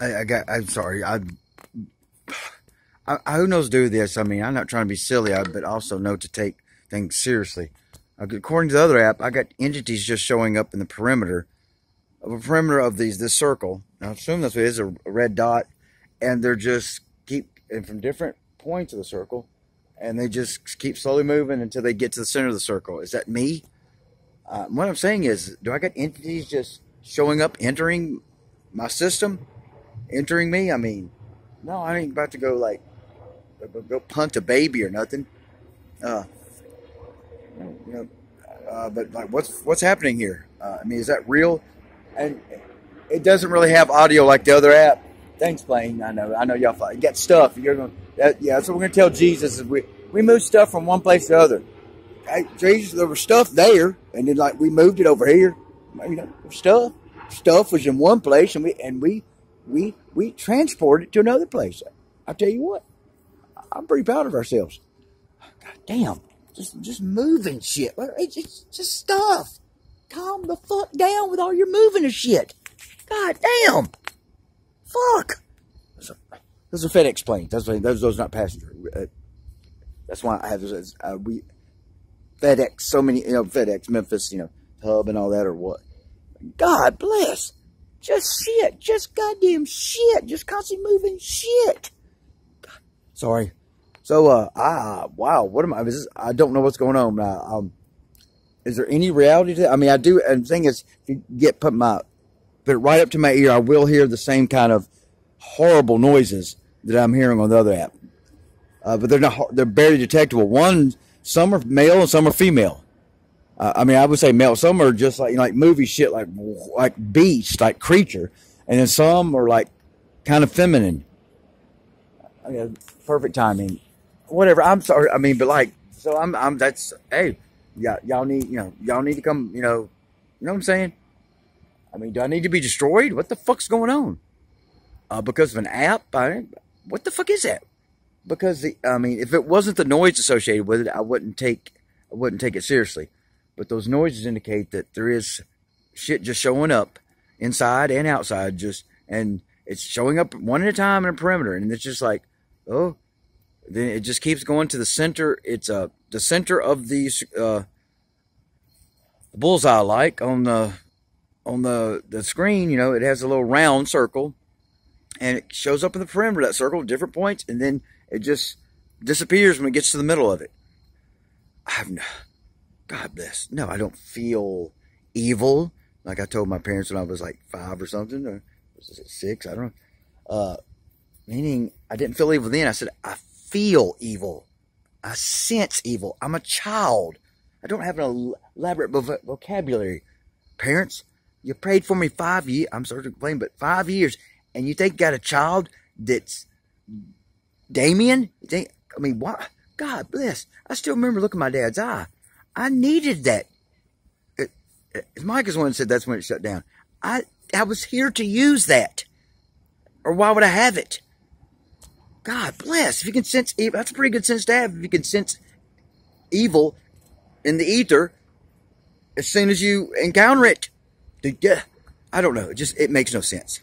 I, I got. I'm sorry. I, I. Who knows do this? I mean, I'm not trying to be silly, but also know to take things seriously. According to the other app, I got entities just showing up in the perimeter of a perimeter of these this circle. I assume that's what it is a, a red dot, and they're just keep and from different points of the circle, and they just keep slowly moving until they get to the center of the circle. Is that me? Uh, what I'm saying is, do I got entities just showing up, entering my system, entering me? I mean, no, I ain't about to go like go punt a baby or nothing. Uh, you know, uh, but like, what's what's happening here? Uh, I mean, is that real? And it doesn't really have audio like the other app. Thanks, Blaine. I know, I know y'all get stuff. You're going, that, yeah. That's what we're gonna tell Jesus is we we move stuff from one place to the other. Hey, Jesus, there was stuff there, and then like we moved it over here. You know, stuff stuff was in one place, and we and we we we transported it to another place. I tell you what, I'm pretty proud of ourselves. God damn just just moving shit. It's just, just stuff. Calm the fuck down with all your moving of shit. God damn. Fuck. Those are, FedEx planes. Those those not passenger. Uh, that's why I have those. Uh, we FedEx. So many you know FedEx Memphis. You know hub and all that or what. God bless. Just shit. Just goddamn shit. Just constantly moving shit. Sorry. So, uh, I, wow, what am I, is this, I don't know what's going on. Uh, um, is there any reality to it? I mean, I do, and the thing is, if you get, put my, put it right up to my ear, I will hear the same kind of horrible noises that I'm hearing on the other app. Uh, but they're not, they're barely detectable. One, some are male and some are female. Uh, I mean, I would say male. Some are just like, you know, like movie shit, like, like beast, like creature. And then some are like kind of feminine. I mean, perfect timing whatever. I'm sorry. I mean, but like, so I'm, I'm, that's, hey, yeah, y'all need, you know, y'all need to come, you know, you know what I'm saying? I mean, do I need to be destroyed? What the fuck's going on? Uh, because of an app? I, what the fuck is that? Because the, I mean, if it wasn't the noise associated with it, I wouldn't take, I wouldn't take it seriously. But those noises indicate that there is shit just showing up inside and outside, just, and it's showing up one at a time in a perimeter. And it's just like, oh, then it just keeps going to the center. It's uh, the center of these uh, bullseye like on the on the the screen. You know, it has a little round circle, and it shows up in the perimeter that circle, at different points, and then it just disappears when it gets to the middle of it. I have no, God bless. No, I don't feel evil like I told my parents when I was like five or something, or was it six? I don't know. Uh, meaning I didn't feel evil then. I said I feel evil. I sense evil. I'm a child. I don't have an elaborate vocabulary. Parents, you prayed for me five years. I'm sorry to complain, but five years, and you think you got a child that's Damien? You think, I mean, what? God bless. I still remember looking my dad's eye. I needed that. It, it, Mike is one said that's when it shut down. I I was here to use that. Or why would I have it? God bless. If you can sense evil, that's a pretty good sense to have. If you can sense evil in the ether as soon as you encounter it. I don't know. It just, it makes no sense.